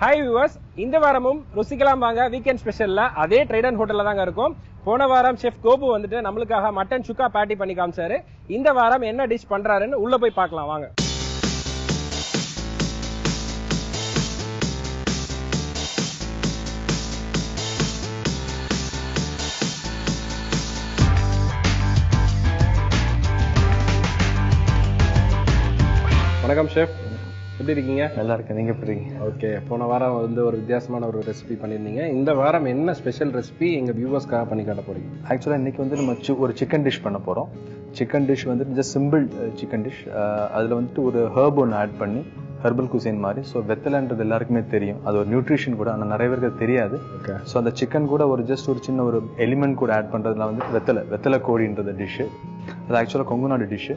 Hi viewers இந்த வாரமும் ருசிக்கலாம் வாங்க. வீக்கெண்ட் ஸ்பெஷலில் அதே ட்ரைடன் ஹோட்டல்ல தாங்க இருக்கும். போன வாரம் செஃப் கோபு வந்துட்டு நம்மளுக்காக மட்டன் சுக்கா பேட்டி பண்ணி காமிச்சாரு. இந்த வாரம் என்ன டிஷ் பண்றாருன்னு உள்ள போய் பார்க்கலாம். வாங்க. வணக்கம் ஷெஃப் எப்படி இருக்கீங்க? நல்லா இருக்கேன். நீங்க எப்படி ஓகே போன வாரம் வந்து ஒரு வித்தியாசமான ஒரு ரெசிபி பண்ணியிருந்தீங்க. இந்த வாரம் என்ன ஸ்பெஷல் ரெசிபி எங்க வியூவர்ஸ்க்காக பண்ணி காட்ட போறீங்க? ஆக்சுவலாக இன்னைக்கு வந்து நம்ம ஒரு சிக்கன் டிஷ் பண்ண போறோம். சிக்கன் டிஷ் வந்து ஜஸ்ட் சிம்பிள் சிக்கன் டிஷ் அதில் வந்துட்டு ஒரு ஹர்ப் ஒன்று ஆட் பண்ணி ஹெர்பல் குசைன் மாதிரி. ஸோ வெத்தலைன்றது எல்லாருக்குமே தெரியும். அது ஒரு நியூட்ரிஷன் கூட ஆனால் நிறைய பேருக்கு தெரியாது. ஸோ அந்த சிக்கன் கூட ஒரு ஜஸ்ட் ஒரு சின்ன ஒரு எலிமெண்ட் கூட ஆட் பண்ணுறதுல வந்து வெத்தலை வெத்தலை கோழின்றது டிஷ்ஷு அது ஆக்சுவலாக கொங்கு நாடு டிஷ்ஷு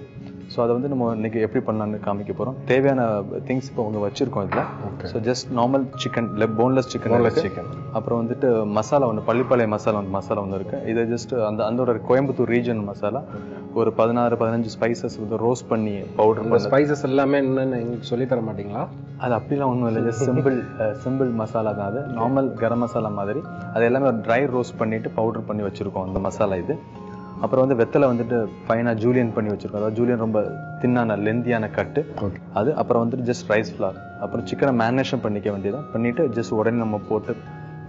ஸோ அதை வந்து நம்ம இன்னைக்கு எப்படி பண்ணலாம்னு காமிக்க போகிறோம் தேவையான திங்ஸ் இப்போ அவங்க வச்சிருக்கோம் இதில். So just normal chicken boneless chicken chicken. அப்புறம் வந்துட்டு மசாலா ஒன்று பள்ளிப்பாளைய மசாலா ஒன்று மசாலா ஒன்று இருக்கு. இது ஜஸ்ட் அந்த அந்த கோயம்புத்தூர் ரீஜன் மசாலா ஒரு பதினாறு பதினஞ்சு ஸ்பைசஸ் வந்து ரோஸ்ட் பண்ணி பவுடர் ஸ்பைசஸ் எல்லாமே என்னன்னு எங்களுக்கு சொல்லி தர மாட்டீங்களா? அது அப்படிலாம் ஒன்றும் இல்லை. ஜஸ்ட் சிம்பிள் சிம்பிள் மசாலா தான் அது. நார்மல் கரம் மசாலா மாதிரி. அது எல்லாமே ட்ரை ரோஸ்ட் பண்ணிட்டு பவுடர் பண்ணி வச்சிருக்கோம் அந்த மசாலா இது. அப்புறம் வந்து வெத்தலை வந்துட்டு ஃபைனாக ஜூலியன் பண்ணி வச்சிருக்கோம். அதாவது ஜூலியன் ரொம்ப தின்னான லெந்தியான கட்டு அது அப்புறம் வந்துட்டு ஜஸ்ட் ரைஸ் ஃப்ளார் அப்புறம் சிக்கனை மேரினேஷன் பண்ணிக்க வேண்டியதான் பண்ணிட்டு ஜஸ்ட் உடனே நம்ம போட்டு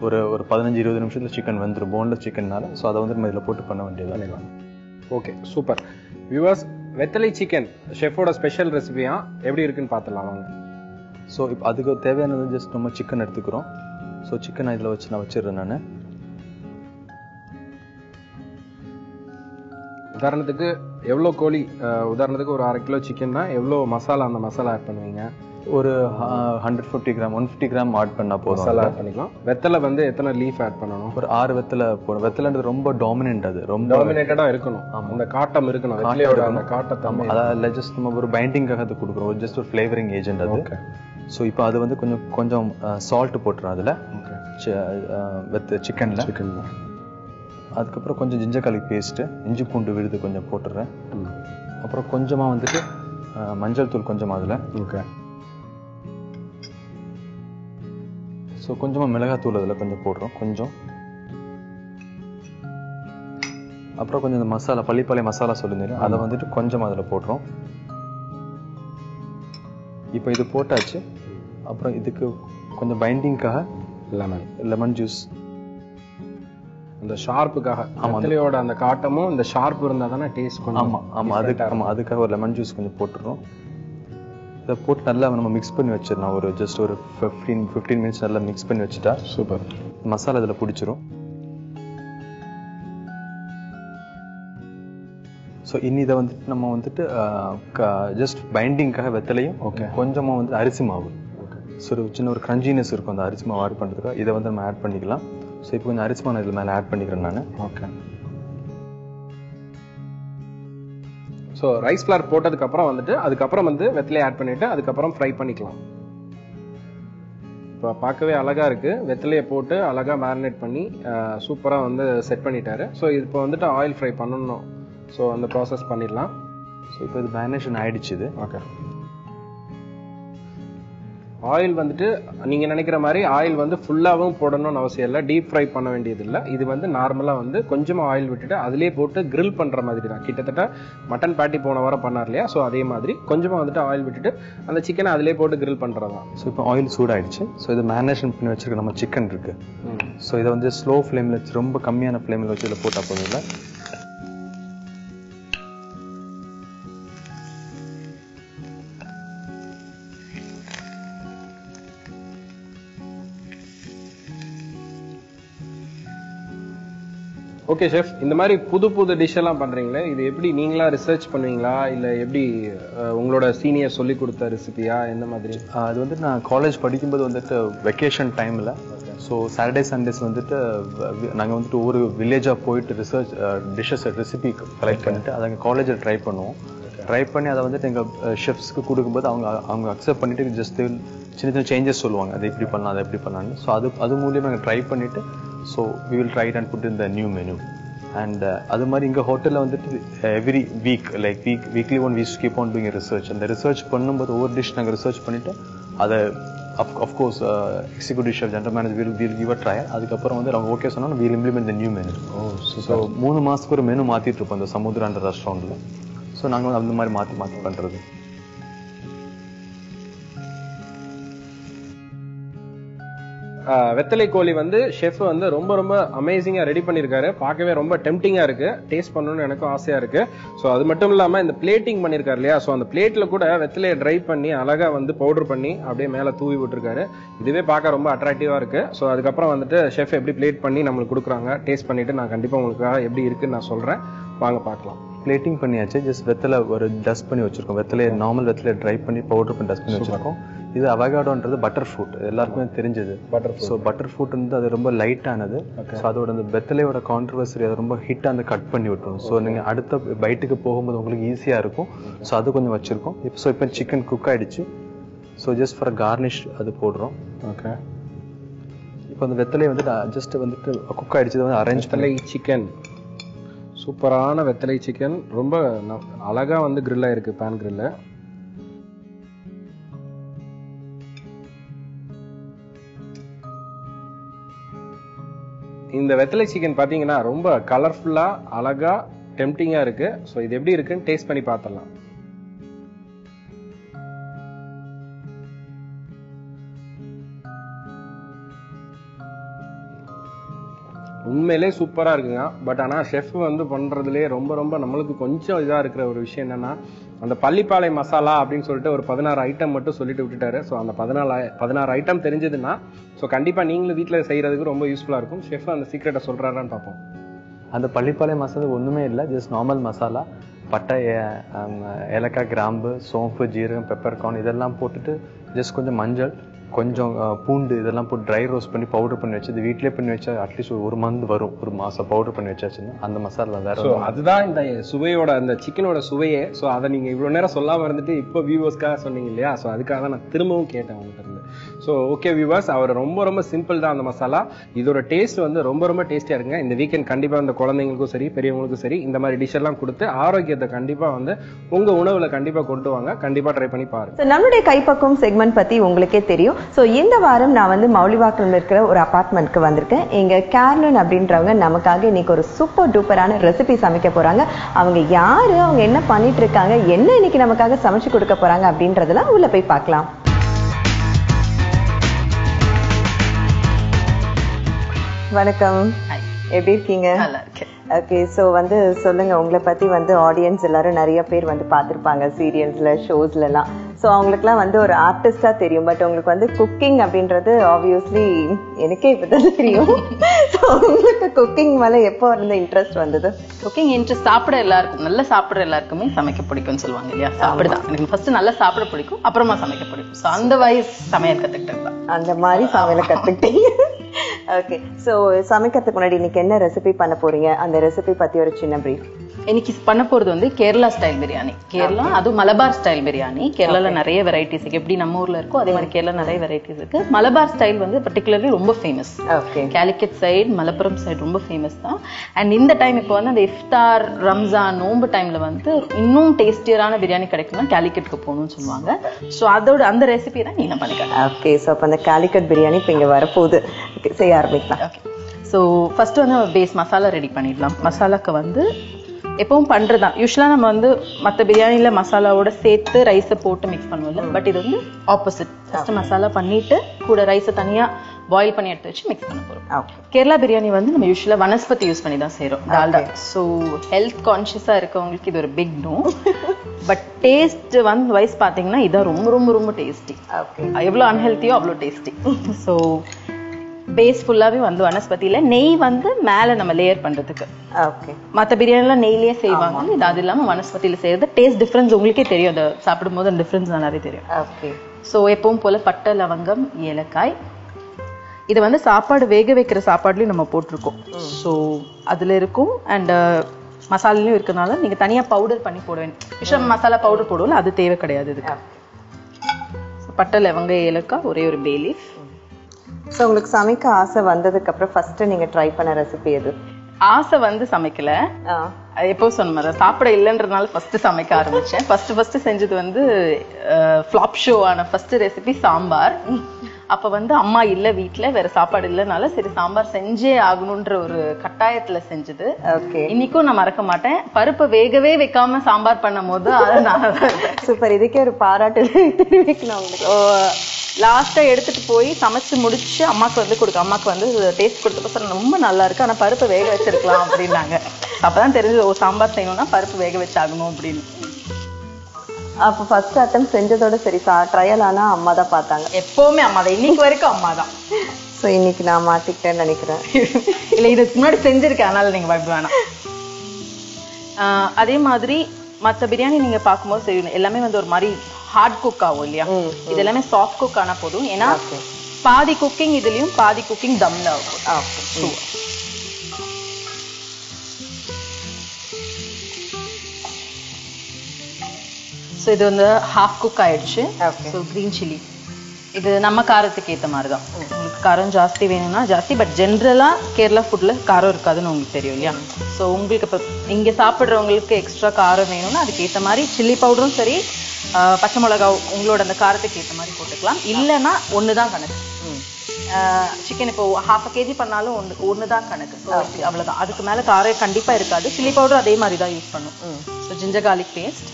ஒரு ஒரு பதினஞ்சு இருபது நிமிஷத்துல சிக்கன் வந்துடும் போன்லெஸ் சிக்கன்னால ஸோ அதை வந்து நம்ம இதில் போட்டு பண்ண வேண்டியதான் ஓகே சூப்பர் வியூவர்ஸ் வெத்தலை சிக்கன் ஷெஃபோட ஸ்பெஷல் ரெசிபியா எப்படி இருக்குன்னு பார்த்துலாம் வாங்க. ஸோ இப்போ அதுக்கு தேவையானது ஜஸ்ட் நம்ம சிக்கன் எடுத்துக்கிறோம். ஸோ சிக்கன் இதில் வச்சு நான் வச்சிடுறேன் நான். உதாரணத்துக்கு எவ்வளோ கோழி உதாரணத்துக்கு ஒரு அரை கிலோ சிக்கன்னா எவ்வளோ மசாலா அந்த மசாலா ஆட் பண்ணுவீங்க? ஒரு hundred fifty gram one fifty gram add பண்ணால் போதும். மசாலா ஆட் பண்ணிக்கலாம். வெத்தலை வந்து எத்தனை லீஃப் ஆட் பண்ணணும்? ஒரு ஆறு வெத்தலை போடும் வெத்தலைன்றது ரொம்ப டாமினன்ட் அது. ரொம்ப டாமினேட்டடா இருக்கணும். அந்த காட்டம் இருக்கணும். வெத்தலையோட அந்த காட்டத்தன்மை அதாவது ஜஸ்ட் நம்ம ஒரு பைண்டிங்காக அது கொடுக்குறோம். ஜஸ்ட் ஒரு ஃப்ளேவரிங் ஏஜென்ட் அது. ஸோ இப்போ அது வந்து கொஞ்சம் கொஞ்சம் சால்ட் போட்டுறோம் அதில். வித் சிக்கனில் சிக்கன் அதுக்கப்புறம் கொஞ்சம் garlic பேஸ்ட்டு இஞ்சி பூண்டு விழுது கொஞ்சம் போட்டுடுறேன் அப்புறம் கொஞ்சமாக வந்துட்டு மஞ்சள் தூள் கொஞ்சமாக அதில். ஓகே. ஸோ கொஞ்சமாக மிளகாத்தூள் அதில் கொஞ்சம் போடுறோம் கொஞ்சம். அப்புறம் கொஞ்சம் இந்த மசாலா பள்ளிப்பாளைய மசாலா சொல்லியிருந்தேன் அதை வந்துட்டு கொஞ்சம் அதில் போடுறோம். இப்போ இது போட்டாச்சு. அப்புறம் இதுக்கு கொஞ்சம் பைண்டிங்காக லெமன் லெமன் ஜூஸ் அந்த ஷார்ப்புக்காக வெத்தலையோட அந்த காட்டமும் இந்த ஷார்ப் இருந்தா தானே டேஸ்ட் கொஞ்சம் ஆமாம் ஆமாம் அதுக்கு ஆமாம் அதுக்காக ஒரு லெமன் ஜூஸ் கொஞ்சம் போட்டுடுறோம் இதை போட்டு நல்லா நம்ம மிக்ஸ் பண்ணி வச்சிடலாம். ஒரு ஜஸ்ட் ஒரு ஃபிஃப்டீன் ஃபிஃப்டீன் மினிட்ஸ் நல்லா மிக்ஸ் பண்ணி வச்சுட்டா சூப்பர் மசாலா இதில் பிடிச்சிரும். ஸோ இனி இதை வந்துட்டு நம்ம வந்துட்டு ஜஸ்ட் பைண்டிங்காக வெத்தலையும் Okay. கொஞ்சமாக வந்து அரிசி மாவு. ஓகே ஸோ ஒரு சின்ன ஒரு கிரஞ்சினஸ் இருக்கும் அந்த அரிசி மாவு ஆட் பண்ணுறதுக்காக இதை வந்து நம்ம ஆட் பண்ணிக்கலாம். ஸோ இப்போ கொஞ்சம் அரிசி இதில் மேலே ஆட் பண்ணிக்கிறேன் நான். ஓகே ஸோ ரைஸ் ஃப்ளார் போட்டதுக்கு அப்புறம் வந்துட்டு அதுக்கப்புறம் வந்து வெத்தலையை ஆட் பண்ணிட்டு அதுக்கப்புறம் ஃப்ரை பண்ணிக்கலாம். இப்போ பார்க்கவே அழகா இருக்கு. வெத்தலையை போட்டு அழகா மேரினேட் பண்ணி சூப்பராக வந்து செட் பண்ணிட்டாரு. ஸோ இப்போ வந்துட்டு ஆயில் ஃப்ரை பண்ணணும். ஸோ அந்த ப்ராசஸ் பண்ணிடலாம். ஸோ இப்போ இது மேரினேஷன் ஆயிடுச்சு இது. ஓகே ஆயில் வந்துட்டு நீங்க நினைக்கிற மாதிரி ஆயில் வந்து ஃபுல்லாவும் போடணும்னு அவசியம் இல்லை. டீப் ஃப்ரை பண்ண வேண்டியது இல்லை இது வந்து நார்மலா வந்து கொஞ்சமா ஆயில் விட்டுட்டு அதிலே போட்டு grill பண்ற மாதிரி தான். கிட்டத்தட்ட மட்டன் பேட்டி போன வாரம் பண்ணார் இல்லையா? ஸோ அதே மாதிரி கொஞ்சமா வந்துட்டு ஆயில் விட்டுட்டு அந்த சிக்கனை அதிலே போட்டு grill பண்றது தான். ஸோ இப்போ ஆயில் சூடாயிடுச்சு. ஸோ இது மேரினேஷன் பண்ணி வச்சிருக்க நம்ம சிக்கன் இருக்கு. ஸோ இதை வந்து ஸ்லோ ஃப்ளேமில் வச்சு ரொம்ப கம்மியான ஃப்ளேமில் வச்சு இதில் போட்டால் போதும் இல்லை? ஓகே ஷெஃப் இந்த மாதிரி புது புது டிஷ் எல்லாம் பண்றீங்களே இது எப்படி நீங்களா ரிசர்ச் பண்ணுவீங்களா? இல்ல எப்படி உங்களோட சீனியர் சொல்லி கொடுத்த ரெசிபியா எந்த மாதிரி? அது வந்து நான் காலேஜ் படிக்கும்போது வந்துட்டு வெக்கேஷன் டைமில் ஸோ சாட்டர்டே சண்டேஸ் வந்துட்டு நாங்கள் வந்துட்டு ஒவ்வொரு வில்லேஜாக போயிட்டு ரிசர்ச் டிஷ்ஷஸ் ரெசிபி கலெக்ட் பண்ணிட்டு அதை எங்கள் காலேஜில் ட்ரை பண்ணுவோம். ட்ரை பண்ணி அதை வந்துட்டு எங்கள் ஷெஃப்ஸ்க்கு கொடுக்கும்போது அவங்க அவங்க அக்செப்ட் பண்ணிட்டு ஜஸ்ட் சின்ன சின்ன சேஞ்சஸ் சொல்லுவாங்க. அதை எப்படி பண்ணலாம் அதை எப்படி பண்ணலாம்னு. ஸோ அது அது மூலியமாக நாங்கள் ட்ரை பண்ணிட்டு so we will try and put இந்த நியூ மெனு அண்ட் அது மாதிரி இங்கே ஹோட்டலில் வந்துட்டு every week like week weekly one we keep on doing research அந்த ரிசர்ச் பண்ணும்போது ஒவ்வொரு டிஷ் நாங்கள் ரிசர்ச் பண்ணிட்டு அதை of course executive chef general manager will will give a try அதுக்கப்புறம் வந்து அவங்க ஓகே சொன்னா will implement the new menu so மூணு மாசத்துக்கு ஒரு மெனு மாத்திட்டு இருப்போம் இந்த சமுத்திரான்ற ரெஸ்டாரண்ட்ல ஸோ நாங்க வந்து அந்த மாதிரி மாத்தி மாத்தி பண்றது. வெத்தலை கோழி வந்து ஷெஃப் வந்து ரொம்ப ரொம்ப அமேசிங்கா ரெடி பண்ணியிருக்காரு பார்க்கவே ரொம்ப டெம்டிங்கா இருக்கு. டேஸ்ட் பண்ணணும்னு எனக்கும் ஆசையா இருக்கு. ஸோ அது மட்டும் இல்லாம இந்த பிளேட்டிங் பண்ணியிருக்காரு இல்லையா? ஸோ அந்த பிளேட்ல கூட வெத்தலையை ட்ரை பண்ணி அழகா வந்து பவுடர் பண்ணி அப்படியே மேல தூவி விட்டுருக்காரு. இதுவே பார்க்க ரொம்ப அட்ராக்டிவா இருக்கு. ஸோ அதுக்கப்புறம் வந்துட்டு ஷெஃப் எப்படி பிளேட் பண்ணி நம்மளுக்கு கொடுக்குறாங்க டேஸ்ட் பண்ணிட்டு நான் கண்டிப்பா உங்களுக்கு எப்படி இருக்குன்னு நான் சொல்றேன். வாங்க பார்க்கலாம். பிளேட்டிங் பண்ணியாச்சு. ஜஸ்ட் வெத்தலை ஒரு டஸ்ட் பண்ணி வச்சிருக்கோம். வெத்தலையை நார்மல் வெத்தலையை ட்ரை பண்ணி பவுடர் பண்ணி டஸ்ட் பண்ணி வச்சிருக்கோம். இது அவகாடோன்றது பட்டர் ஃப்ரூட் எல்லாருக்குமே தெரிஞ்சது. பட்டர் ஸோ பட்டர் ஃப்ரூட் வந்து அது ரொம்ப லைட்டானது ஸோ அதோட அந்த வெத்தலையோட கான்ட்ரவர்சரி அதை ரொம்ப ஹிட் அந்த கட் பண்ணி விட்டுரும். ஸோ நீங்கள் அடுத்த பைட்டுக்கு போகும்போது உங்களுக்கு ஈஸியாக இருக்கும். ஸோ அது கொஞ்சம் வச்சிருக்கோம். இப்போ ஸோ இப்போ சிக்கன் குக் ஆயிடுச்சு. ஸோ ஜஸ்ட் ஃபார் கார்னிஷ் அது போடுறோம். ஓகே இப்போ அந்த வெத்தலை வந்துட்டு ஜஸ்ட் வந்துட்டு குக் ஆயிடுச்சு. இதை வந்து அரேஞ்ச் பண்ணி சிக்கன் சூப்பரான வெத்தலை சிக்கன் ரொம்ப ந- அழகா வந்து grill ஆயிருக்கு பேன் கிரில்ல இந்த வெத்தலை சிக்கன் பார்த்தீங்கன்னா ரொம்ப கலர்ஃபுல்லாக அழகாக டெம்டிங்காக இருக்குது ஸோ இது எப்படி இருக்குன்னு டேஸ்ட் பண்ணி பார்த்துடலாம். உண்மையிலே சூப்பராக இருக்குங்க. பட் ஆனால் ஷெஃப் வந்து பண்ணுறதுலே ரொம்ப ரொம்ப நம்மளுக்கு கொஞ்சம் இதாக இருக்கிற ஒரு விஷயம் என்னென்னா அந்த பள்ளிப்பாளை மசாலா அப்படின்னு சொல்லிட்டு ஒரு பதினாறு ஐட்டம் மட்டும் சொல்லிட்டு விட்டுட்டாரு. ஸோ அந்த பதினாலு பதினாறு ஐட்டம் தெரிஞ்சதுன்னா ஸோ கண்டிப்பாக நீங்களும் வீட்டில் செய்கிறதுக்கு ரொம்ப யூஸ்ஃபுல்லாக இருக்கும். ஷெஃப் அந்த சீக்ரெட்டை சொல்கிறாரான்னு பார்ப்போம். அந்த பள்ளிப்பாளையம் மசாலா ஒன்றுமே இல்லை ஜஸ்ட் நார்மல் மசாலா. பட்டை ஏலக்காய் கிராம்பு சோம்பு ஜீரகம் பெப்பர்கார்ன் இதெல்லாம் போட்டுட்டு ஜஸ்ட் கொஞ்சம் மஞ்சள் கொஞ்சம் பூண்டு இதெல்லாம் போட்டு ட்ரை ரோஸ்ட் பண்ணி பவுடர் பண்ணி வச்சு வீட்டிலே பண்ணி வச்சா அட்லீஸ்ட் ஒரு மந்த் வரும். ஒரு மாசம் பவுடர் பண்ணி வச்சாச்சுன்னா அந்த மசாலா வேற அதுதான் இந்த சுவையோட அந்த சிக்கனோட சுவையே. ஸோ அதை நீங்க இவ்வளவு நேரம் சொல்லாம இருந்துட்டு இப்போ வியூவர்ஸ்க்காக சொன்னீங்க இல்லையா? ஸோ அதுக்காக தான் நான் திரும்பவும் கேட்டேன் உங்ககிட்ட இருந்து. ஸோ ஓகே வியூவர்ஸ் அவர் ரொம்ப ரொம்ப சிம்பிள் தான் அந்த மசாலா இதோட டேஸ்ட் வந்து ரொம்ப ரொம்ப டேஸ்டியா இருக்குங்க. இந்த வீக்கெண்ட் கண்டிப்பா இந்த குழந்தைங்களுக்கும் சரி பெரியவங்களுக்கும் சரி இந்த மாதிரி டிஷ் எல்லாம் கொடுத்து ஆரோக்கியத்தை கண்டிப்பா வந்து உங்க உணவுல கண்டிப்பா கொண்டு வாங்க. கண்டிப்பா ட்ரை பண்ணி பாருங்க. ஸோ நம்மளுடைய கைப்பக்குவம் செக்மெண்ட் பத்தி உங்களுக்கே தெரியும். ஸோ இந்த வாரம் நான் வந்து மௌலிவாக்கம்ல இருக்கிற ஒரு அபார்ட்மெண்ட்க்கு வந்திருக்கேன். எங்கள் கேர்லன் அப்படின்றவங்க நமக்காக இன்னைக்கு ஒரு சூப்பர் டூப்பரான ரெசிபி சமைக்க போறாங்க. அவங்க யாரு? அவங்க என்ன பண்ணிட்டு இருக்காங்க? என்ன இன்னைக்கு நமக்காக சமைச்சு கொடுக்க போறாங்க அப்படின்றதெல்லாம் உள்ள போய் பார்க்கலாம். வணக்கம். எப்படி இருக்கீங்க? நல்லா இருக்கேன் ஓகே ஸோ வந்து சொல்லுங்க உங்களை பத்தி வந்து ஆடியன்ஸ் எல்லாரும் நிறைய பேர் வந்து பார்த்துருப்பாங்க சீரியல்ஸ்ல ஷோஸ்லலாம் ஸோ அவங்களுக்குலாம் வந்து ஒரு ஆர்டிஸ்டா தெரியும் பட் உங்களுக்கு வந்து குக்கிங் அப்படின்றது ஆப்வியஸ்லி எனக்கே இப்பதான் தெரியும். ஸோ உங்களுக்கு குக்கிங் மேல எப்போ இருந்த இன்ட்ரெஸ்ட் வந்தது? குக்கிங் இன்ட்ரெஸ்ட் சாப்பிட எல்லாருக்கும் நல்லா சாப்பிடுற எல்லாருக்குமே சமைக்க பிடிக்கும்னு சொல்லுவாங்க இல்லையா? சாப்பிடுதான். எனக்கு ஃபர்ஸ்ட் நல்லா சாப்பிட பிடிக்கும் அப்புறமா சமைக்க பிடிக்கும். ஸோ அந்த வயசு சமையல் கத்துக்கிட்டது தான். அந்த மாதிரி சமையலை கத்துக்கிட்டீங்க. ஓகே ஸோ சமைக்கிறதுக்கு முன்னாடி இன்னைக்கு என்ன ரெசிபி பண்ண போறீங்க? அந்த ரெசிபி பத்தி ஒரு சின்ன பிரீஃப் இன்னைக்கு பண்ண போறது வந்து கேரளா ஸ்டைல் பிரியாணி கேரளா அதுவும் மலபார் ஸ்டைல் பிரியாணி கேரளால நிறைய வெரைட்டிஸ் இருக்கு. எப்படி நம்ம ஊர்ல இருக்கோ அதே மாதிரி கேரளா நிறைய வெரைட்டிஸ் இருக்கு. மலபார் ஸ்டைல் வந்து பர்டிகுலர்லி ரொம்ப famous okay Calicut side Malappuram side ரொம்ப ஃபேமஸ் தான். அண்ட் இந்த டைம் இப்போ வந்து அந்த இஃப்தார் ரம்ஜான் நோன்பு டைம்ல வந்து இன்னும் டேஸ்டியரான பிரியாணி கிடைக்கும்னா கேலிக்கட்டுக்கு போகணும்னு சொல்லுவாங்க. ஸோ அதோட அந்த ரெசிபி தான் நீ நான் பண்ணிக்கிறேன் ஓகே ஸோ அப்போ அந்த காலிக்கட் பிரியாணி இப்போ இங்கே வரப்போகுது. செய்ய ஆரம்பிக்கலாம். ஓகே ஸோ ஃபர்ஸ்ட் வந்து பேஸ் மசாலா ரெடி பண்ணிடலாம். மசாலாக்கு வந்து எப்பவும் பண்றது தான் யூஸ்வலாக நம்ம வந்து மற்ற பிரியாணியில மசாலாவோட சேர்த்து ரைஸை போட்டு மிக்ஸ் பண்ணுவோம்ல. பட் இது வந்து ஆப்போசிட் ஃபர்ஸ்ட் மசாலா பண்ணிட்டு கூட ரைஸை தனியா பாயில் பண்ணி எடுத்து வச்சு மிக்ஸ் பண்ண ஓகே கேரளா பிரியாணி வந்து நம்ம யூஸ்வலா வனஸ்பதி யூஸ் பண்ணி தான் செய்றோம். டால்டா ஸோ ஹெல்த் கான்ஷியஸா இருக்கவங்களுக்கு இது ஒரு பிக் நோ பட் டேஸ்ட் வந்து வைஸ் பாத்தீங்கன்னா இதான் ரொம்ப ரொம்ப ரொம்ப டேஸ்டி ஓகே எவ்வளோ அன்ஹெல்த்தியோ அவ்வளோ டேஸ்டி ஸோ பேஸ் ஃபுல்லாவே வந்து வனஸ்பதியில நெய் வந்து மேல நம்ம லேயர் பண்றதுக்கு. ஓகே மற்ற பிரியாணிலாம் நெய்லயே செய்வாங்க. இது அது இல்லாம வனஸ்பதியில செய்யறது. டேஸ்ட் டிஃபரன்ஸ் உங்களுக்கே தெரியும். அதை சாப்பிடும்போது அந்த டிஃபரன்ஸ் நல்லாவே தெரியும். ஓகே ஸோ எப்பவும் போல பட்டை லவங்கம் ஏலக்காய். இது வந்து சாப்பாடு வேக வைக்கிற சாப்பாடுலயும் நம்ம போட்டிருக்கோம். ஸோ அதுல இருக்கும். அண்ட் மசாலாலையும் இருக்கனால நீங்க தனியா பவுடர் பண்ணி போட வேண்டிய விஷம் மசாலா பவுடர் போடுவோம்ல அது தேவை கிடையாது இதுக்கு. பட்டை லவங்க ஏலக்காய் ஒரே ஒரு பே லீஃப் ஸோ உங்களுக்கு சமைக்க ஆசை வந்ததுக்கு அப்புறம் ஃபர்ஸ்ட் நீங்க ட்ரை பண்ண ரெசிபி எது? ஆசை வந்து சமைக்கல. எப்போ சொன்ன மாதிரி சாப்பிட இல்லைன்றதுனால ஃபர்ஸ்ட் சமைக்க ஆரம்பிச்சேன். ஃபர்ஸ்ட் ஃபர்ஸ்ட் செஞ்சது வந்து ஃப்ளாப் ஷோ ஆன ஃபர்ஸ்ட் ரெசிபி சாம்பார். அப்ப வந்து அம்மா இல்ல வீட்ல வேற சாப்பாடு இல்லைனால சரி சாம்பார் செஞ்சே ஆகணுன்ற ஒரு கட்டாயத்துல செஞ்சது. ஓகே. இன்னைக்கும் நான் மறக்க மாட்டேன். பருப்பை வேகவே வைக்காம சாம்பார் பண்ணும் போது சூப்பர். இதுக்கே ஒரு பாராட்டு தெரிவிக்கணும் உங்களுக்கு. லாஸ்டா எடுத்துட்டு போய் சமைச்சு முடிச்சு அம்மாக்கு வந்து கொடுக்க. அம்மாக்கு வந்து டேஸ்ட் கொடுத்தப்ப சார் ரொம்ப நல்லா இருக்கு. ஆனா பருப்பை வேக வச்சிருக்கலாம் அப்படின்னாங்க. அப்பதான் தெரிஞ்சது ஓ சாம்பார் செய்யணும்னா பருப்பு வேக வச்சாகணும் அப்படின்னு. அப்போ ஃபர்ஸ்ட் அட்டம் செஞ்சதோட சரி ட்ரையல் ஆனா அம்மா தான் பார்த்தாங்க. எப்பவுமே அம்மா தான் இன்னைக்கு வரைக்கும் அம்மா தான் ஸோ இன்னைக்கு நான் மாட்டிக்கிட்டேன்னு நினைக்கிறேன். இல்ல இதுக்கு முன்னாடி செஞ்சிருக்கேன். அதனால நீங்க பயப்பட வேணாம். அதே மாதிரி மத்த பிரியாணி நீங்க பார்க்கும்போது செய்யணும் எல்லாமே வந்து ஒரு மாதிரி ஹார்ட் குக் ஆகும் இல்லையா? இது எல்லாமே சாஃப்ட் குக் ஆனா போதும். ஏன்னா பாதி குக்கிங் இதுலயும் பாதி குக்கிங் தம்ல ஆகும். ஸோ இது வந்து ஹாஃப் குக் ஆயிடுச்சு. ஸோ க்ரீன் சில்லி இது நம்ம காரத்துக்கு ஏத்த மாதிரி தான் உங்களுக்கு காரம் ஜாஸ்தி வேணும்னா ஜாஸ்தி பட் ஜென்ரலா கேரளா ஃபுட்ல காரம் இருக்காதுன்னு உங்களுக்கு தெரியும் இல்லையா? ஸோ உங்களுக்கு இப்போ இங்க சாப்பிட்றவங்களுக்கு எக்ஸ்ட்ரா காரம் வேணும்னா அதுக்கு ஏத்த மாதிரி சில்லி பவுடரும் சரி பச்சை மிளகா உங்களோட அந்த காரத்துக்கு ஏத்த மாதிரி போட்டுக்கலாம். இல்லைன்னா ஒன்று தான் கணக்கு சிக்கன் இப்போ ஹாஃப் கேஜி பண்ணாலும் ஒன்று ஒன்று தான் கணக்கு ஸோ அவ்வளோதான் அதுக்கு மேலே காரம் கண்டிப்பா இருக்காது. சில்லி பவுடர் அதே மாதிரி தான் யூஸ் பண்ணும் ஸோ ஜிஞ்சர் garlic பேஸ்ட்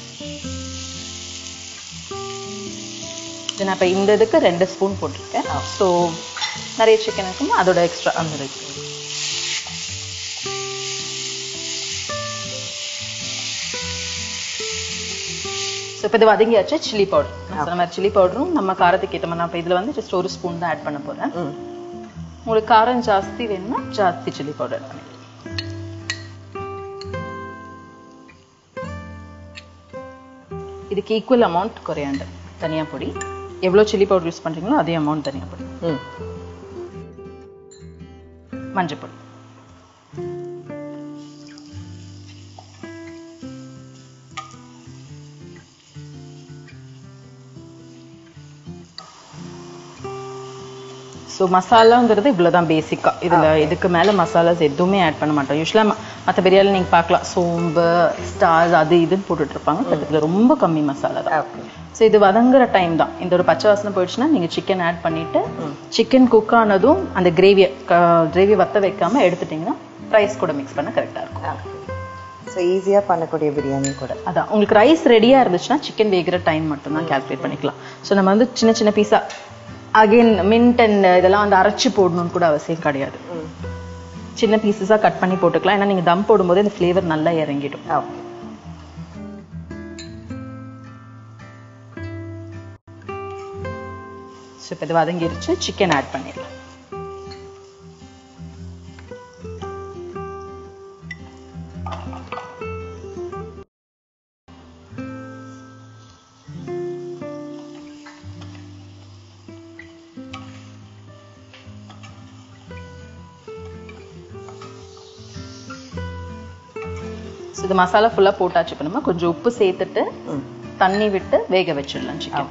நான் இப்போ இந்த இதுக்கு ரெண்டு ஸ்பூன் போட்டிருக்கேன். ஸோ நிறைய சிக்கன் இருக்குமா அதோட எக்ஸ்ட்ரா அந்த இருக்கு ஸோ இப்போ இது வதங்கியாச்சு சில்லி பவுடர் நான் சொன்ன மாதிரி சில்லி பவுடரும் நம்ம காரத்துக்கு ஏற்ற மாதிரி நான் இப்போ இதில் வந்து ஜஸ்ட் ஒரு ஸ்பூன் தான் ஆட் பண்ண போகிறேன் உங்களுக்கு காரம் ஜாஸ்தி வேணும்னா ஜாஸ்தி சில்லி பவுடர் இதுக்கு ஈக்குவல் அமௌண்ட் கொரியாண்டர் தனியா பொடி. எவ்வளோ சில்லி பவுடர் யூஸ் பண்றீங்களோ அதே அமௌண்ட் தனியா பொடி ம். மஞ்சள் பொடி ஸோ மசாலாங்கிறது இவ்வளவுதான் பேசிக்கா இதுல இதுக்கு மேல மசாலாஸ் எதுவுமே ஆட் பண்ண மாட்டோம். யூஸ்வலா மற்ற பிரியாணி நீங்க பார்க்கலாம். சோம்பு ஸ்டார்ஸ் அது இதுன்னு போட்டுட்டு இருப்பாங்க. பட் இதுல ரொம்ப கம்மி மசாலா தான். ஸோ இது வதங்குற டைம் தான். இந்த ஒரு பச்சை வாசனை போயிடுச்சுன்னா நீங்க சிக்கன் ஆட் பண்ணிட்டு சிக்கன் குக் ஆனதும் அந்த கிரேவியை கிரேவி வத்த வைக்காம எடுத்துட்டீங்கன்னா ரைஸ் கூட மிக்ஸ் பண்ண கரெக்டா இருக்கும். ஸோ ஈஸியாக பண்ணக்கூடிய பிரியாணி கூட. அதான். உங்களுக்கு ரைஸ் ரெடியா இருந்துச்சுன்னா சிக்கன் வேகிற டைம் மட்டும் தான் கால்குலேட் பண்ணிக்கலாம். ஸோ நம்ம வந்து சின்ன சின்ன பீஸா அகைன் மின்ட் அண்ட் இதெல்லாம் வந்து அரைச்சு போடணும்னு கூட அவசியம் கிடையாது. சின்ன பீசஸா கட் பண்ணி போட்டுக்கலாம். ஏன்னா நீங்க தம் போடும்போது இந்த ஃப்ளேவர் நல்லா இறங்கிடும். ஓகே ஸோ இப்போ இது வதங்கிருச்சு சிக்கன் ஆட் பண்ணிடலாம். இது மசாலா ஃபுல்லா போட்டாச்சு இப்போ நம்ம கொஞ்சம் உப்பு சேர்த்துட்டு தண்ணி விட்டு வேக வச்சிடலாம் சிக்கன்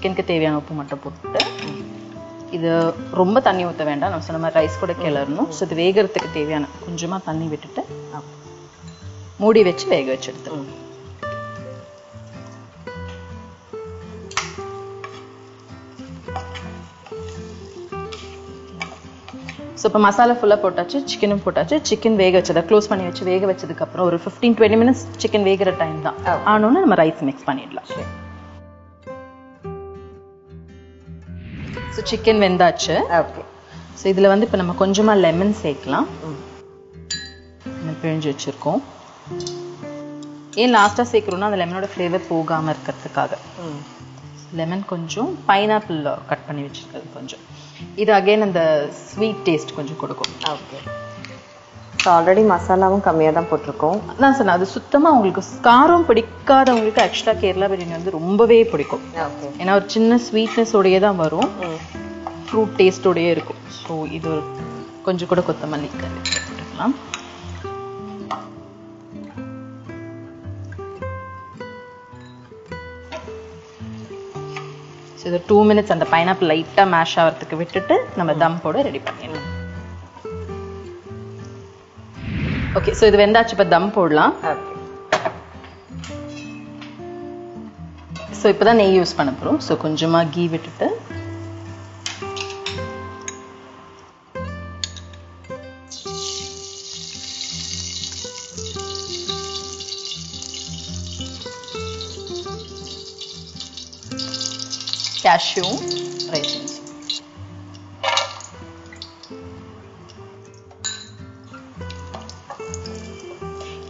சிக்கனுக்கு தேவையான உப்பு மட்டும் போட்டுட்டு இது ரொம்ப தண்ணி ஊற்ற வேண்டாம். நம்ம சொன்ன மாதிரி ரைஸ் கூட கிளறணும். ஸோ இது வேகறதுக்கு தேவையான கொஞ்சமா தண்ணி விட்டுட்டு மூடி வச்சு வேக வச்சு எடுத்துக்கலாம் ஸோ இப்போ மசாலா ஃபுல்லாக போட்டாச்சு சிக்கனும் போட்டாச்சு. சிக்கன் வேக வச்சதை க்ளோஸ் பண்ணி வச்சு வேக வச்சதுக்கு அப்புறம் ஒரு ஃபிஃப்டீன் டுவெண்ட்டி மினிட்ஸ் சிக்கன் வேகிற டைம் தான். ஆனோன்னு நம்ம ரைஸ் மிக்ஸ் பண்ணிடலாம். ஸோ சிக்கன் வெந்தாச்சு. ஓகே ஸோ இதில் வந்து இப்போ நம்ம கொஞ்சமாக லெமன் சேர்க்கலாம். பிழிஞ்சு வச்சுருக்கோம். ஏன் லாஸ்ட்டாக சேர்க்குறோம்னா அந்த லெமனோட ஃப்ளேவர் போகாமல் இருக்கிறதுக்காக. லெமன் கொஞ்சம் பைனாப்பிள் கட் பண்ணி வச்சிருக்கிறது கொஞ்சம். இது அகைன் அந்த ஸ்வீட் டேஸ்ட் கொஞ்சம் கொடுக்கும். ஓகே ஸோ ஆல்ரெடி மசாலாவும் கம்மியாக தான் போட்டிருக்கோம். அதான் சொன்னேன் அது சுத்தமாக உங்களுக்கு காரம் பிடிக்காதவங்களுக்கு ஆக்சுவலாக கேரளா பிரியாணி வந்து ரொம்பவே பிடிக்கும். ஏன்னா ஒரு சின்ன ஸ்வீட்னஸ் உடையே தான் வரும். ஃப்ரூட் டேஸ்டோடயே இருக்கும். ஸோ இது கொஞ்சம் கூட கொத்தமல்லி போட்டுக்கலாம். ஸோ இது டூ மினிட்ஸ் அந்த பைனாப்பிள் லைட்டாக மேஷ் ஆகிறதுக்கு விட்டுட்டு நம்ம தம் போட ரெடி பண்ணிடலாம். ஓகே ஸோ இது வெந்தாச்சு இப்போ தம் போடலாம். ஓகே ஸோ இப்போ தான் நெய் யூஸ் பண்ண போகிறோம் ஸோ கொஞ்சமாக கீ விட்டுட்டு. கேஷ்யூ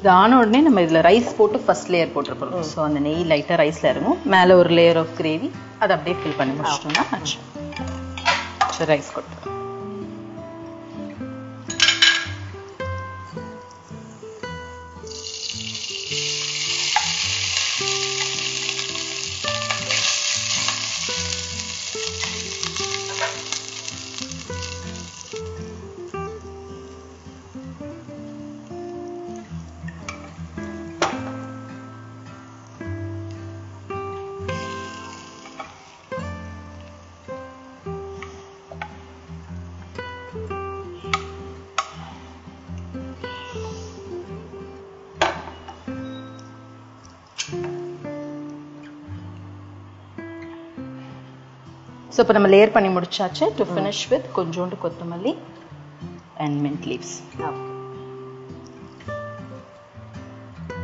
இது ஆன உடனே நம்ம இதில் ரைஸ் போட்டு ஃபர்ஸ்ட் லேயர் போட்டிருக்கோம். ஸோ அந்த நெய் லைட்டாக ரைஸில் இறங்கும். மேலே ஒரு லேயர் ஆஃப் கிரேவி அதை அப்படியே ஃபில் பண்ணி முடிச்சிட்டோம்னா ரைஸ் கொட்டு ஸோ இப்போ நம்ம லேயர் பண்ணி முடிச்சாச்சு. டு ஃபினிஷ் வித் கொஞ்சோண்டு கொத்தமல்லி அண்ட் மின்ட் லீவ்ஸ்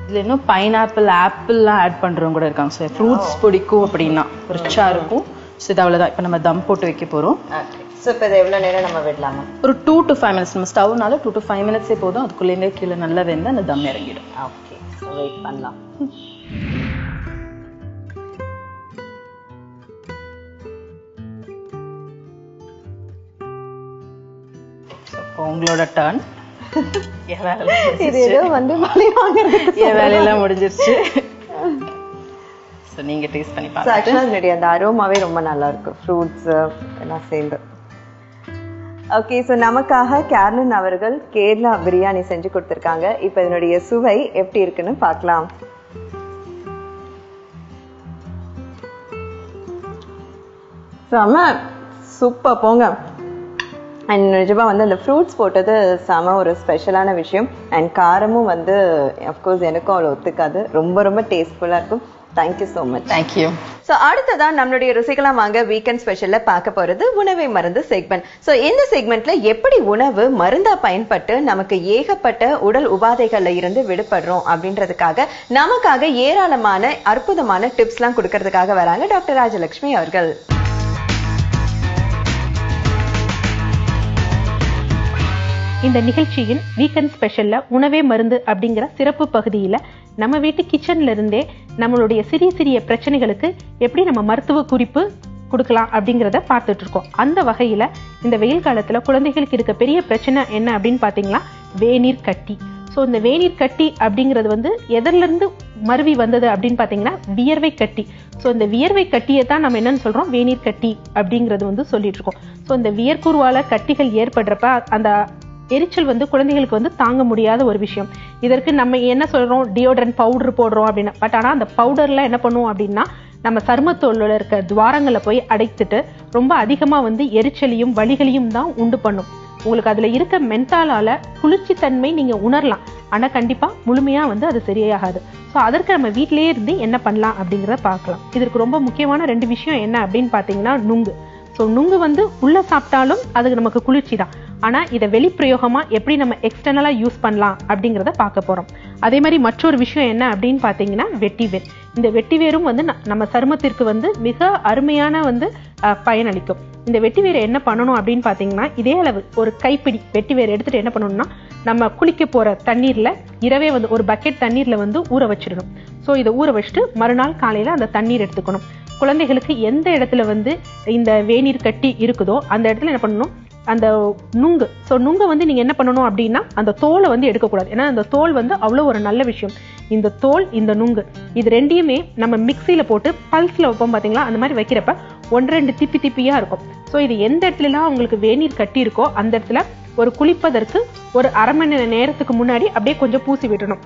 இதில் இன்னும் பைனாப்பிள் ஆப்பிள்லாம் ஆட் பண்ணுறவங்க கூட இருக்காங்க. ஸோ ஃப்ரூட்ஸ் பிடிக்கும் அப்படின்னா ரிச்சாக இருக்கும். ஸோ இது அவ்வளோதான் இப்போ நம்ம தம் போட்டு வைக்க போகிறோம் ஸோ இப்போ இதை எவ்வளோ நேரம் நம்ம விடலாமா? ஒரு டூ டு ஃபைவ் மினிட்ஸ் நம்ம ஸ்டவ்னால டூ டு ஃபைவ் மினிட்ஸே போதும். அதுக்குள்ளேருந்தே கீழே நல்லா வெந்து அந்த தம் இறங்கிடும். ஓகே வெயிட் பண்ணலாம். உங்களோட டர்ன் என் வேலையெல்லாம் இது ஏதோ வந்து மழை வாங்குறது என் வேலையெல்லாம் முடிஞ்சிருச்சு. ஸோ நீங்கள் டேஸ்ட் பண்ணி ஸோ பாருங்க. ஆக்சுவலாக அதனுடைய அந்த அரோமாவே ரொம்ப நல்லா இருக்கும் ஃப்ரூட்ஸ் எல்லாம் சேர்ந்து. ஓகே ஸோ நமக்காக கேர்லன் அவர்கள் கேரளா பிரியாணி செஞ்சு கொடுத்துருக்காங்க. இப்போ இதனுடைய சுவை எப்படி இருக்குன்னு பார்க்கலாம். செம சூப்பர் போங்க. அண்ட் நிஜமாக வந்து அந்த ஃப்ரூட்ஸ் போட்டது செம ஒரு ஸ்பெஷலான விஷயம். அண்ட் காரமும் வந்து அஃப்கோர்ஸ் எனக்கும் அவ்வளோ ஒத்துக்காது. ரொம்ப ரொம்ப டேஸ்ட்ஃபுல்லாக இருக்கும். Thank you so much thank you so அடுத்ததா நம்மளுடைய ருசிக்கலாம் வாங்க வீக்கெண்ட் ஸ்பெஷல்ல பார்க்க போறது உணவை மருந்து செக்மெண்ட் ஸோ இந்த செக்மெண்ட்ல எப்படி உணவு மருந்தா பயன்பட்டு நமக்கு ஏகப்பட்ட உடல் உபாதைகள்ல இருந்து விடுபடுறோம் அப்படின்றதுக்காக நமக்காக ஏராளமான அற்புதமான டிப்ஸ்லாம் கொடுக்கறதுக்காக வராங்க டாக்டர் ராஜலட்சுமி அவர்கள். இந்த நிகழ்ச்சியின் வீக்கெண்ட் ஸ்பெஷல்ல உணவே மருந்து அப்படிங்கிற சிறப்பு பகுதியில நம்ம வீட்டு கிச்சன்ல இருந்தே நம்மளுடைய சிறிய சிறிய பிரச்சனைகளுக்கு எப்படி நம்ம மருத்துவ குறிப்பு கொடுக்கலாம் அப்படிங்கிறத பார்த்துட்டு இருக்கோம். அந்த வகையில இந்த வெயில் காலத்துல குழந்தைகளுக்கு இருக்க பெரிய பிரச்சனை என்ன அப்படின்னு பாத்தீங்கன்னா வேநீர் கட்டி. ஸோ இந்த வேநீர் கட்டி அப்படிங்கிறது வந்து எதிரில இருந்து மருவி வந்தது அப்படின்னு பாத்தீங்கன்னா வியர்வை கட்டி. ஸோ இந்த வியர்வை கட்டியை தான் நம்ம என்னன்னு சொல்றோம்? வேநீர் கட்டி அப்படிங்கிறது வந்து சொல்லிட்டு இருக்கோம். ஸோ இந்த வியர்க்குருவால கட்டிகள் ஏற்படுறப்ப அந்த எரிச்சல் வந்து குழந்தைகளுக்கு வந்து தாங்க முடியாத ஒரு விஷயம். இதற்கு நம்ம என்ன சொல்றோம்? டியோட்ரண்ட் பவுடர் போடுறோம் அப்படின்னு பட் ஆனா அந்த பவுடர்லாம் என்ன பண்ணுவோம் அப்படின்னா நம்ம சருமத்தோலில் இருக்க துவாரங்களை போய் அடைத்துட்டு ரொம்ப அதிகமாக வந்து எரிச்சலையும் வலிகளையும் தான் உண்டு பண்ணும். உங்களுக்கு அதில் இருக்க மென்தாலால குளிர்ச்சி தன்மை நீங்கள் உணரலாம். ஆனால் கண்டிப்பாக முழுமையாக வந்து அது சரியாகாது. ஸோ அதற்கு நம்ம வீட்டிலேயே இருந்து என்ன பண்ணலாம் அப்படிங்கிறத பார்க்கலாம். இதற்கு ரொம்ப முக்கியமான ரெண்டு விஷயம் என்ன அப்படின்னு பார்த்தீங்கன்னா நுங்கு. ஸோ நுங்கு வந்து உள்ள சாப்பிட்டாலும் அது நமக்கு குளிர்ச்சி தான் ஆனா இதை வெளிப்பிரயோகமா எப்படி நம்ம எக்ஸ்டர்னலா யூஸ் பண்ணலாம் அப்படிங்கிறத பார்க்க போறோம். அதே மாதிரி மற்றொரு விஷயம் என்ன அப்படின்னு பார்த்தீங்கன்னா வெட்டிவேர். இந்த வெட்டிவேரும் வந்து ந- நம்ம சருமத்திற்கு வந்து மிக அருமையான வந்து பயனளிக்கும். இந்த வெட்டிவேரை என்ன பண்ணணும் அப்படின்னு பார்த்தீங்கன்னா இதே அளவு ஒரு கைப்பிடி வெட்டிவேர் எடுத்துட்டு என்ன பண்ணணும்னா நம்ம குளிக்க போற தண்ணீர்ல இரவே வந்து ஒரு பக்கெட் தண்ணீர்ல வந்து ஊற வச்சிடணும். ஸோ இதை ஊற வச்சுட்டு மறுநாள் காலையில அந்த தண்ணீர் எடுத்துக்கணும். குழந்தைகளுக்கு எந்த இடத்துல வந்து இந்த வேநீர் கட்டி இருக்குதோ அந்த இடத்துல என்ன பண்ணணும்? அந்த நுங்கு. ஸோ நுங்கை வந்து நீங்க என்ன பண்ணணும் அப்படின்னா அந்த தோலை வந்து எடுக்கக்கூடாது. ஏன்னா அந்த தோல் வந்து அவ்வளோ ஒரு நல்ல விஷயம். இந்த தோல் இந்த நுங்கு. இது ரெண்டையுமே நம்ம மிக்சியில போட்டு பல்ஸ்ல வைப்போம் பாத்தீங்களா? அந்த மாதிரி வைக்கிறப்ப ஒன்று ரெண்டு திப்பி திப்பியா இருக்கும். ஸோ இது எந்த இடத்துலலாம் உங்களுக்கு வேநீர் கட்டி இருக்கோ அந்த இடத்துல ஒரு குளிப்பதற்கு ஒரு அரை மணி நேரத்துக்கு முன்னாடி அப்படியே கொஞ்சம் பூசி விடணும்.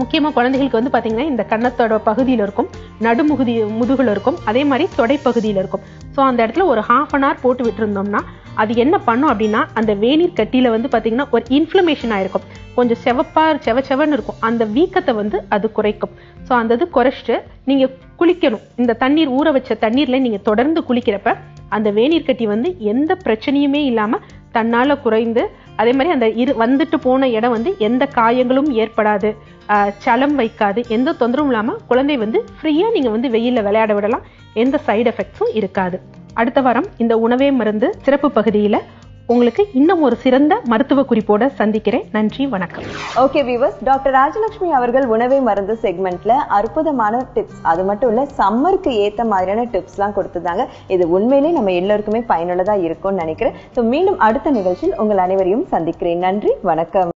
முக்கியமா குழந்தைகளுக்கு வந்து பாத்தீங்கன்னா இந்த கன்னத்தோட பகுதியில இருக்கும் நடுமுகுதி முதுகுல இருக்கும் அதே மாதிரி தொடைப்பகுதியில இருக்கும். ஸோ அந்த இடத்துல ஒரு ஹாஃப் அன் ஹவர் போட்டு விட்டுருந்தோம்னா அது என்ன பண்ணும் அப்படின்னா அந்த வேநீர் கட்டியில வந்து பாத்தீங்கன்னா ஒரு இன்ஃப்ளமேஷன் ஆயிருக்கும். கொஞ்சம் செவப்பா செவ செவன்னு இருக்கும். அந்த வீக்கத்தை வந்து அது குறைக்கும். ஸோ அந்த இது குறைச்சிட்டு நீங்க குளிக்கணும். இந்த தண்ணீர் ஊற வச்ச தண்ணீர்ல நீங்க தொடர்ந்து குளிக்கிறப்ப அந்த வேநீர் கட்டி வந்து எந்த பிரச்சனையுமே இல்லாம தன்னால குறைந்து அதே மாதிரி அந்த இரு வந்துட்டு போன இடம் வந்து எந்த காயங்களும் ஏற்படாது ஆஹ் சலம் வைக்காது எந்த தொந்தரவும் இல்லாம குழந்தை வந்து ஃப்ரீயா நீங்க வந்து வெயில்ல விளையாட விடலாம் எந்த சைடு எஃபெக்ட்ஸும் இருக்காது. அடுத்த வாரம் இந்த உணவே மருந்து சிறப்பு பகுதியில உங்களுக்கு இன்னும் ஒரு சிறந்த மருத்துவ குறிப்போட சந்திக்கிறேன். நன்றி வணக்கம். ஓகே வீவர்ஸ் டாக்டர் ராஜலட்சுமி அவர்கள் உணவை மருந்து செக்மெண்ட்ல அற்புதமான டிப்ஸ் அது மட்டும் இல்ல சம்மருக்கு ஏத்த மாதிரியான டிப்ஸ்லாம் கொடுத்துருந்தாங்க. இது உண்மையிலே நம்ம எல்லோருக்குமே பயனுள்ளதா இருக்கும்னு நினைக்கிறேன். ஸோ மீண்டும் அடுத்த நிகழ்ச்சியில் உங்கள் அனைவரையும் சந்திக்கிறேன். நன்றி வணக்கம்.